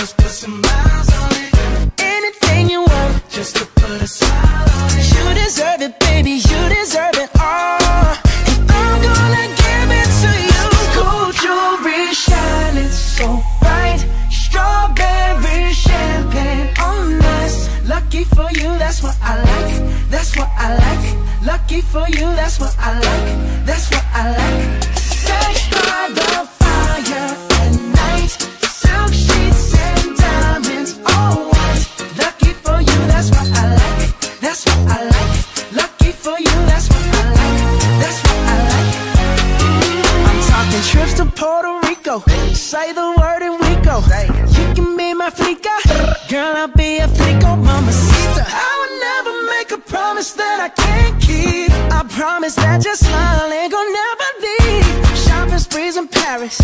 let's put some miles on it. Anything you want. Just to put a smile on it. You deserve it, baby. You deserve it all. And I'm gonna give it to you. Gold jewelry shining so bright. Strawberry champagne oh, on us. Lucky for you, that's what I like. That's what I like. Lucky for you, that's what I like. That's what I like. Trips to Puerto Rico. Say the word and we go. You can be my flica. Girl, I'll be a flico, mama sister. I would never make a promise that I can't keep. I promise that your smile ain't gonna never leave. Shopping sprees in Paris.